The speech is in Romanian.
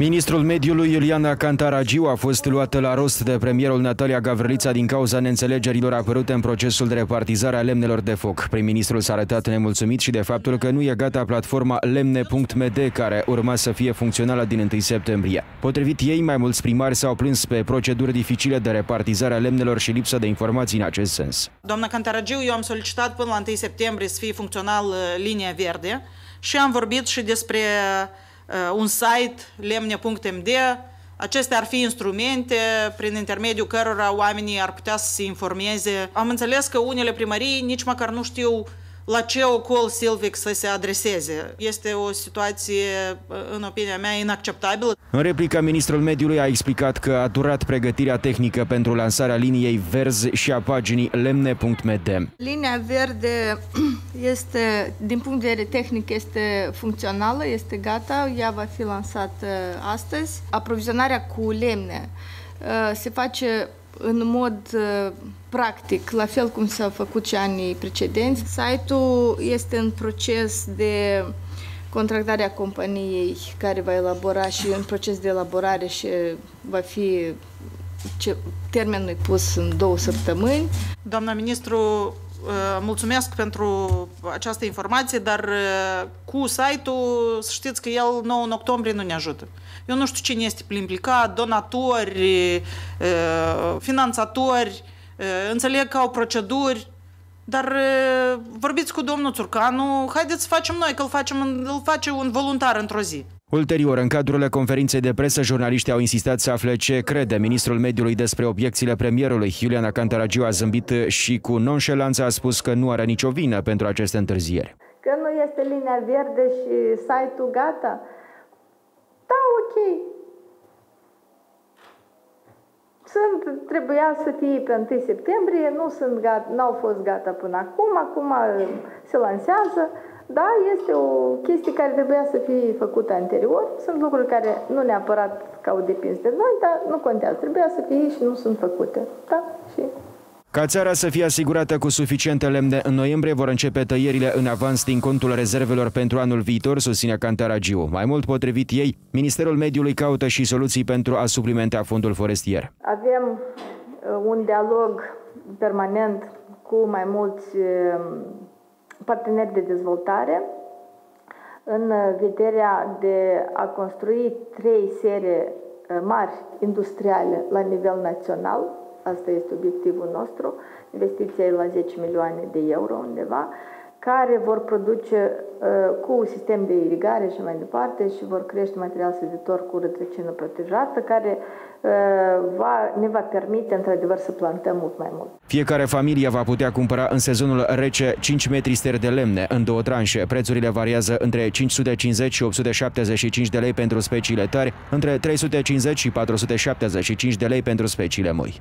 Ministrul mediului Iuliana Cantaragiu a fost luată la rost de premierul Natalia Gavrilița din cauza neînțelegerilor apărute în procesul de repartizare a lemnelor de foc. Prim-ministrul s-a arătat nemulțumit și de faptul că nu e gata platforma lemne.md, care urma să fie funcțională din 1 septembrie. Potrivit ei, mai mulți primari s-au plâns pe proceduri dificile de repartizare a lemnelor și lipsa de informații în acest sens. Doamna Cantaragiu, eu am solicitat până la 1 septembrie să fie funcțional uh, linia verde și am vorbit și despre Uh, un site, lemne.md. Acestea ar fi instrumente prin intermediul cărora oamenii ar putea să se informeze. Am înțeles că unele primării nici măcar nu știu la ce ocol silvic să se adreseze. Este o situație, în opinia mea, inacceptabilă. În replica, ministrul mediului a explicat că a durat pregătirea tehnică pentru lansarea liniei verzi și a paginii lemne.md. Linia verde este, din punct de vedere tehnic, este funcțională, este gata, ea va fi lansată astăzi. Aprovizionarea cu lemne uh, se face în mod uh, practic, la fel cum s-a făcut și anii precedenți. Site-ul este în proces de contractare a companiei care va elabora și în proces de elaborare și va fi ce, termenul pus în două săptămâni. Doamna ministru, uh, mulțumesc pentru această informație, dar uh, cu site-ul, să știți că el nou în octombrie nu ne ajută. Eu nu știu cine este implicat, donatori, finanțatori, înțeleg că au proceduri, dar vorbiți cu domnul Țurcanu, haideți să facem noi, că îl, facem, îl face un voluntar într-o zi. Ulterior, în cadrul conferinței de presă, jurnaliștii au insistat să afle ce crede ministrul mediului despre obiecțiile premierului. Iuliana Cantaragiu a zâmbit și cu nonșelanță a spus că nu are nicio vină pentru aceste întârzieri. Că nu este linia verde și site-ul gata, da, ok. Sunt, trebuia să fie pe 1 septembrie, nu sunt gata, n-au fost gata până acum, acum se lansează. Da, este o chestie care trebuia să fie făcută anterior. Sunt lucruri care nu neapărat că au depins de noi, dar nu contează. Trebuia să fie și nu sunt făcute. Da, și ca țara să fie asigurată cu suficiente lemne în noiembrie, vor începe tăierile în avans din contul rezervelor pentru anul viitor, susține Cantaragiu. Mai mult potrivit ei, Ministerul Mediului caută și soluții pentru a suplimenta fondul forestier. Avem uh, un dialog permanent cu mai mulți uh, parteneri de dezvoltare în vederea de a construi trei serii uh, mari industriale la nivel național, asta este obiectivul nostru, investiția e la 10 milioane de euro undeva, care vor produce uh, cu sistem de irigare și mai departe și vor crește material săditor cu rădăcină protejată, care uh, va, ne va permite într-adevăr să plantăm mult mai mult. Fiecare familie va putea cumpăra în sezonul rece 5 metri ster de lemne în două tranșe. Prețurile variază între 550 și 875 de lei pentru speciile tari, între 350 și 475 de lei pentru speciile moi.